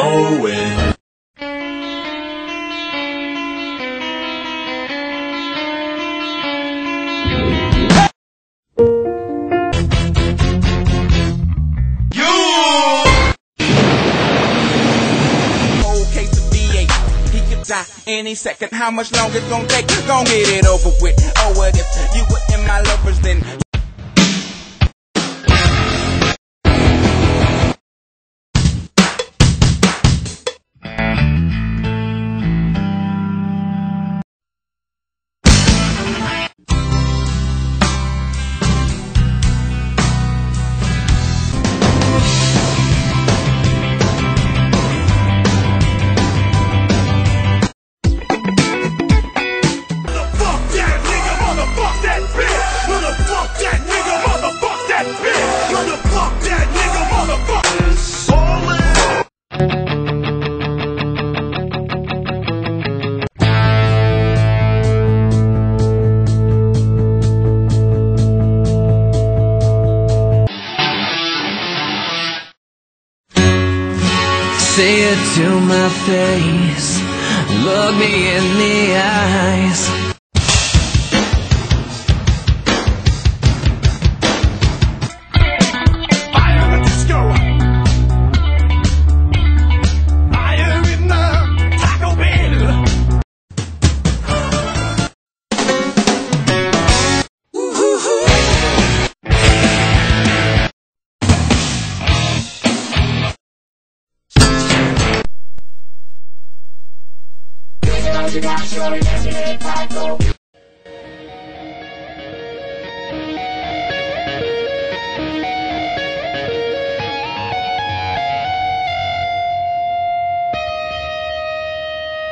Bowen. whole case of V8. He could die any second. How much longer it's gonna take? Gon' get it over with. Oh, what if you were in my lovers then? Say it to my face. Look me in the eyes. You sure, your it ain't